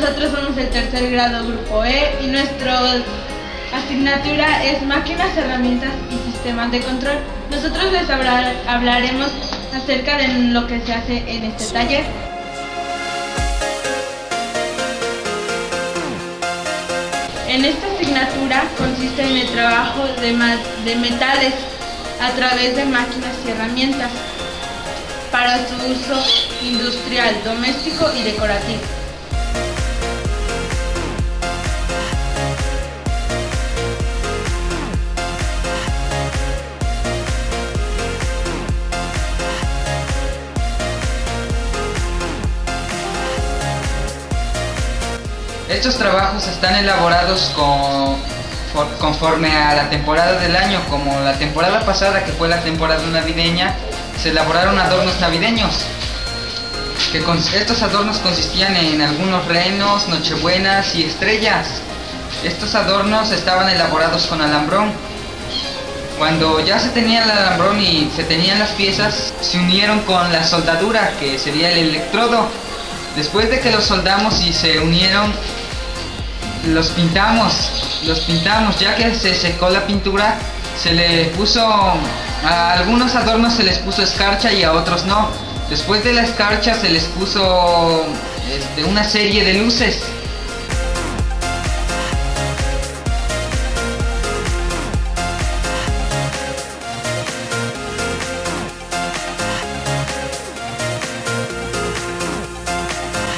somos el tercer grado grupo E y nuestra asignatura es máquinas, herramientas y sistemas de control. Nosotros les hablaremos acerca de lo que se hace en este taller. En esta asignatura consiste en el trabajo de, de metales a través de máquinas y herramientas para su uso industrial, doméstico y decorativo. Estos trabajos están elaborados conforme a la temporada del año, como la temporada pasada que fue la temporada navideña, se elaboraron adornos navideños. Que estos adornos consistían en algunos renos, nochebuenas y estrellas. Estos adornos estaban elaborados con alambrón. Cuando ya se tenía el alambrón y se tenían las piezas, se unieron con la soldadura, que sería el electrodo. Después de que los soldamos y se unieron, los pintamos, los pintamos, ya que se secó la pintura, se le puso, a algunos adornos se les puso escarcha y a otros no. Después de la escarcha se les puso este, una serie de luces.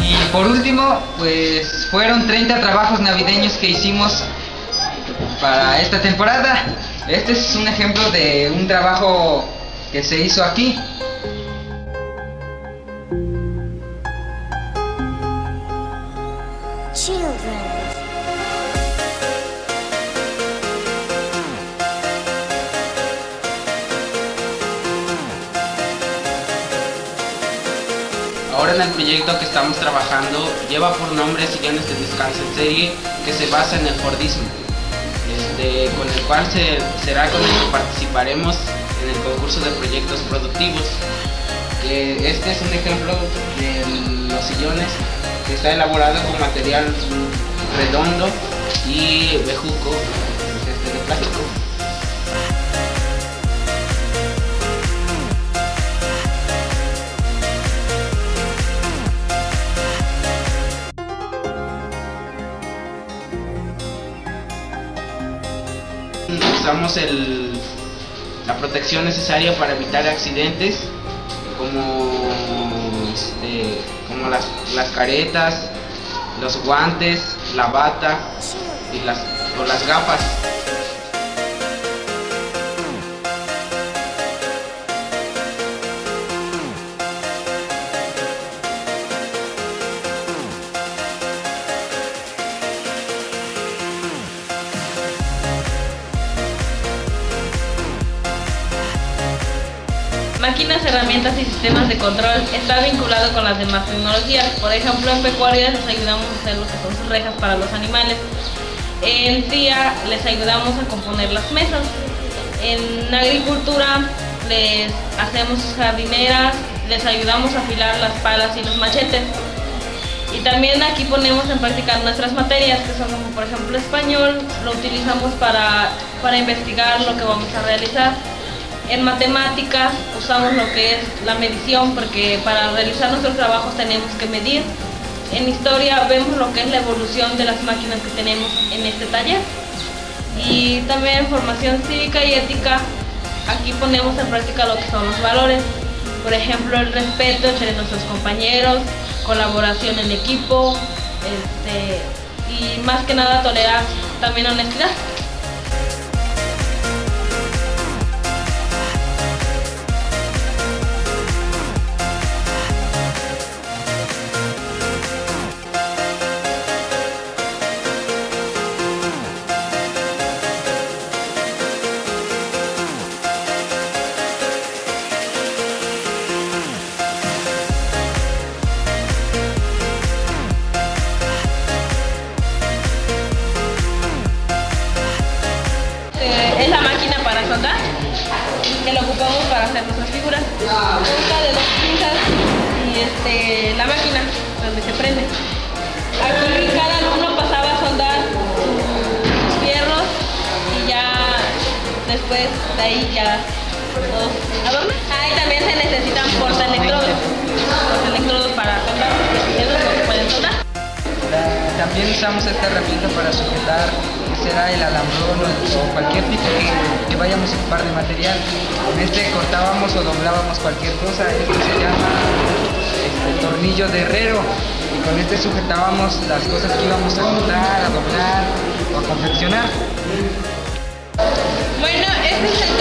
Y por último, pues fueron 30 trabajos navideños que hicimos para esta temporada. Este es un ejemplo de un trabajo que se hizo aquí. Ahora en el proyecto que estamos trabajando lleva por nombre Sillones de Descanso en serie que se basa en el Fordismo, este, con el cual será con el que participaremos en el concurso de proyectos productivos. Este es un ejemplo de los sillones que está elaborado con material redondo y bejuco este, de plástico. Usamos la protección necesaria para evitar accidentes como, este, como las, las, caretas, los guantes, la bata y las, o las gafas. Máquinas, herramientas y sistemas de control está vinculado con las demás tecnologías. Por ejemplo, en pecuaria les ayudamos a hacer lo que son sus rejas para los animales. En CIA les ayudamos a componer las mesas. En agricultura les hacemos jardineras, les ayudamos a afilar las palas y los machetes. Y también aquí ponemos en práctica nuestras materias, que son como por ejemplo español, lo utilizamos para, para investigar lo que vamos a realizar. En matemáticas usamos lo que es la medición porque para realizar nuestros trabajos tenemos que medir. En historia vemos lo que es la evolución de las máquinas que tenemos en este taller. Y también en formación cívica y ética, aquí ponemos en práctica lo que son los valores. Por ejemplo, el respeto entre nuestros compañeros, colaboración en equipo, este, y más que nada tolerar también honestidad. Es la máquina para soldar que la ocupamos para hacer nuestras figuras. Consta de dos pinzas y este, la máquina donde se prende. Aquí cada alumno pasaba a soldar sus fierros y ya después de ahí ya todos. Ahí también se necesitan portaelectrodos, electrodos para soldar, los que pueden soldar. También usamos esta herramienta para sujetar será el alambrón o, cualquier tipo que, vayamos a ocupar de material. En este cortábamos o doblábamos cualquier cosa. Esto se llama este, tornillo de herrero. Y con este sujetábamos las cosas que íbamos a cortar, a doblar o a confeccionar. Bueno, este es el